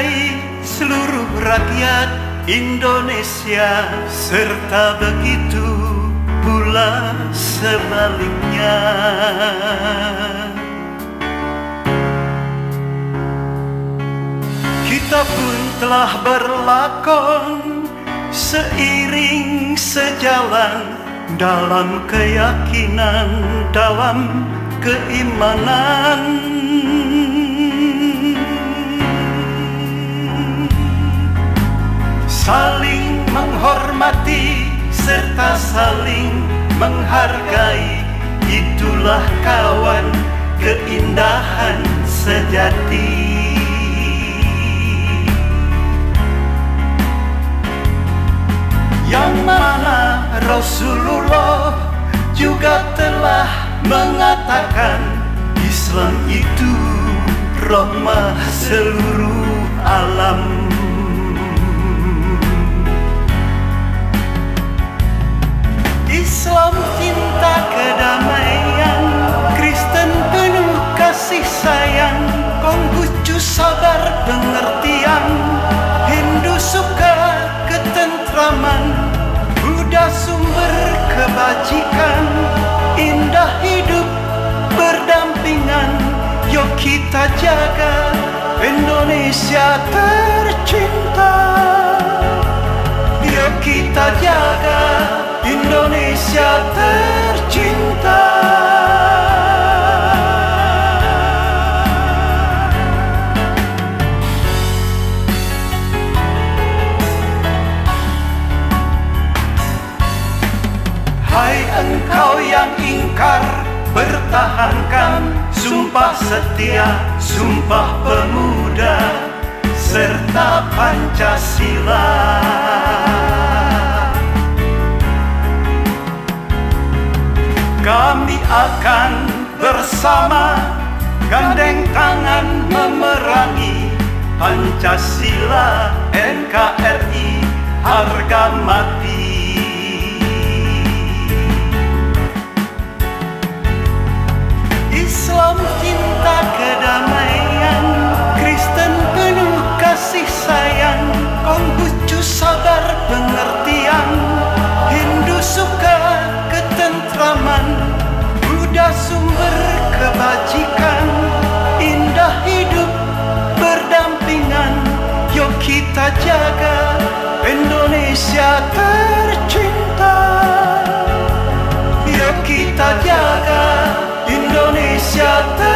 mencintai seluruh rakyat Indonesia serta begitu pula sebaliknya. Kita pun telah berlakon seiring sejalan dalam keyakinan, dalam keimanan. Saling menghormati serta saling menghargai. Itulah kawan keindahan sejati. Yang mana Rasulullah juga telah mengatakan Islam itu rahmah seluruh kebajikan Indah hidup berdampingan. Yuk kita jaga Indonesia tercinta. Yuk kita jaga Indonesia tercinta Hai engkau yang ingkar Bertahankan. Sumpah setia Sumpah pemuda Serta Pancasila. Kami akan bersama Gandeng tangan memerangi Pancasila NKRI harga mati sumber kebajikan Indah hidup berdampingan. Yuk kita jaga Indonesia tercinta. Yuk kita jaga Indonesia tercinta